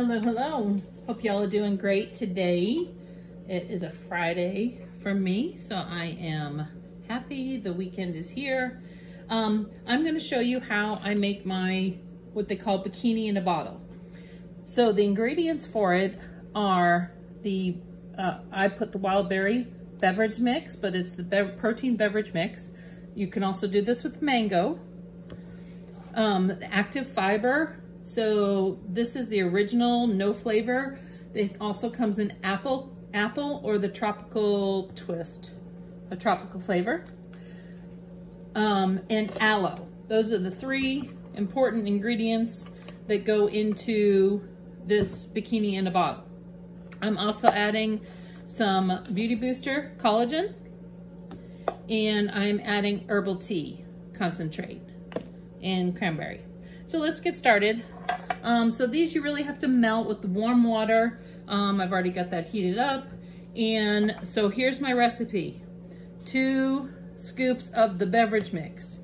Hello, hello. Hope y'all are doing great today. It is a Friday for me, so I am happy. The weekend is here. Um, I'm going to show you how I make my, what they call bikini in a bottle. So the ingredients for it are the, uh, I put the wild berry beverage mix, but it's the be protein beverage mix. You can also do this with mango. Um, active fiber, so this is the original, no flavor. It also comes in apple, apple or the tropical twist, a tropical flavor. Um, and aloe. Those are the three important ingredients that go into this bikini in a bottle. I'm also adding some Beauty Booster collagen and I'm adding herbal tea concentrate and cranberry. So let's get started. Um, so these you really have to melt with the warm water. Um, I've already got that heated up. And so here's my recipe. Two scoops of the beverage mix.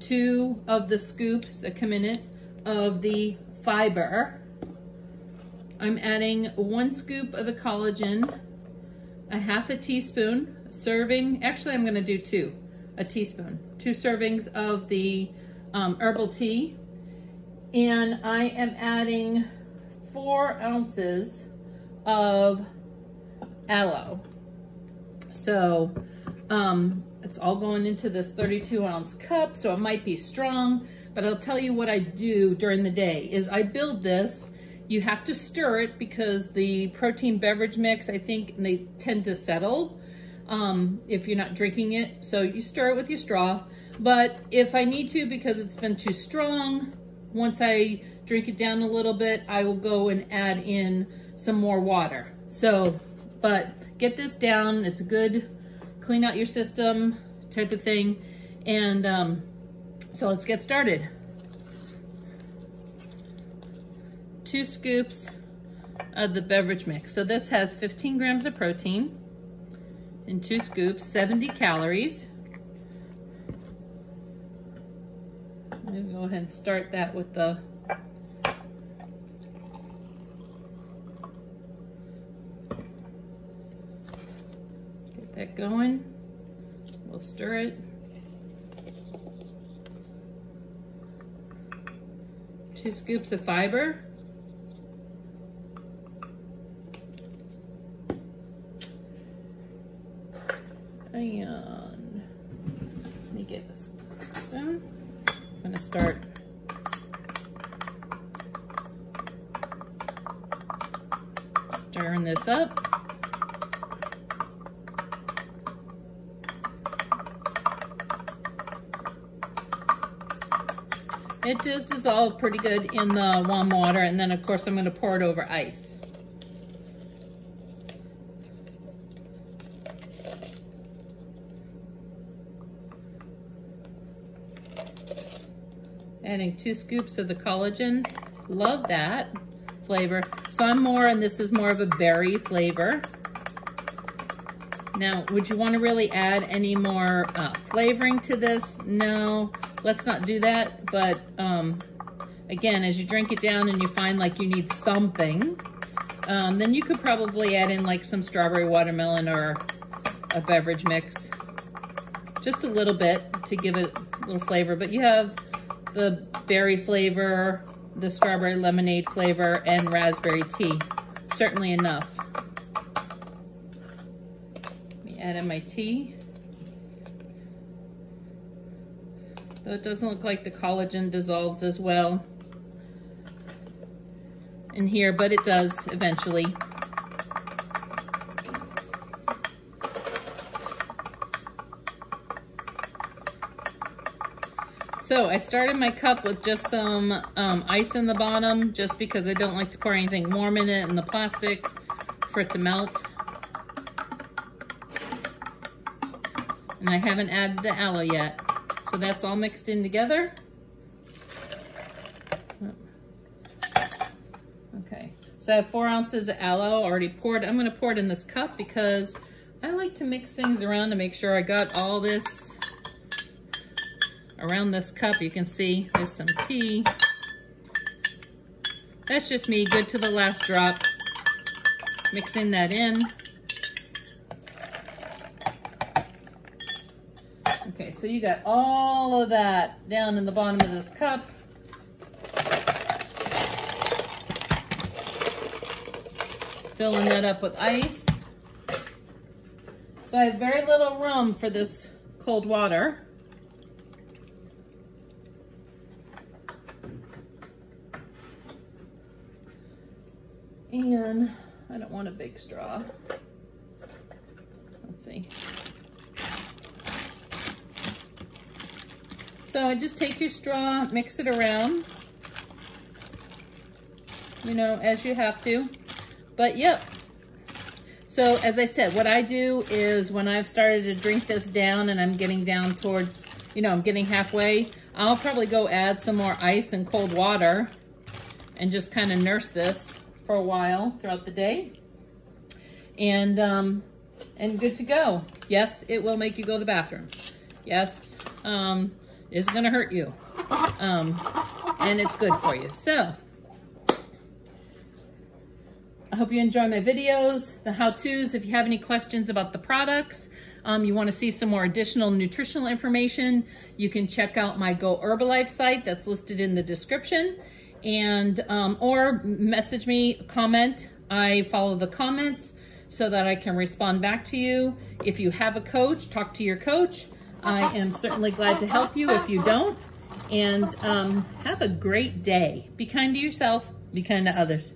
Two of the scoops that come in it of the fiber. I'm adding one scoop of the collagen, a half a teaspoon, serving, actually I'm gonna do two, a teaspoon, two servings of the um, herbal tea, and I am adding four ounces of aloe. So um, it's all going into this 32 ounce cup, so it might be strong, but I'll tell you what I do during the day is I build this. You have to stir it because the protein beverage mix, I think they tend to settle um, if you're not drinking it. So you stir it with your straw. But if I need to, because it's been too strong, once I drink it down a little bit, I will go and add in some more water. So, but get this down. It's a good clean out your system type of thing. And um, so let's get started. Two scoops of the beverage mix. So this has 15 grams of protein and two scoops, 70 calories. I'm gonna go ahead and start that with the get that going. We'll stir it. Two scoops of fiber. And let me get this spoon. I'm gonna start stirring this up. It does dissolve pretty good in the warm water and then of course I'm gonna pour it over ice. Adding two scoops of the collagen. Love that flavor. So I'm more, and this is more of a berry flavor. Now, would you want to really add any more uh, flavoring to this? No, let's not do that. But um, again, as you drink it down and you find like you need something, um, then you could probably add in like some strawberry watermelon or a beverage mix. Just a little bit to give it a little flavor. But you have the berry flavor, the strawberry lemonade flavor, and raspberry tea. Certainly enough. Let me add in my tea. Though it doesn't look like the collagen dissolves as well in here, but it does eventually. So I started my cup with just some um, ice in the bottom just because I don't like to pour anything warm in it in the plastic for it to melt. And I haven't added the aloe yet. So that's all mixed in together. Okay, so I have four ounces of aloe already poured. I'm gonna pour it in this cup because I like to mix things around to make sure I got all this around this cup, you can see there's some tea. that's just me, good to the last drop. Mixing that in. Okay, so you got all of that down in the bottom of this cup. Filling that up with ice. So I have very little room for this cold water. And I don't want a big straw. Let's see. So just take your straw, mix it around, you know, as you have to. But yep. So as I said, what I do is when I've started to drink this down and I'm getting down towards, you know, I'm getting halfway, I'll probably go add some more ice and cold water and just kind of nurse this for a while throughout the day. And, um, and good to go. Yes, it will make you go to the bathroom. Yes, um, it's gonna hurt you. Um, and it's good for you. So, I hope you enjoy my videos, the how-tos. If you have any questions about the products, um, you wanna see some more additional nutritional information, you can check out my Go Herbalife site that's listed in the description and um, or message me, comment. I follow the comments so that I can respond back to you. If you have a coach, talk to your coach. I am certainly glad to help you if you don't. And um, have a great day. Be kind to yourself. Be kind to others.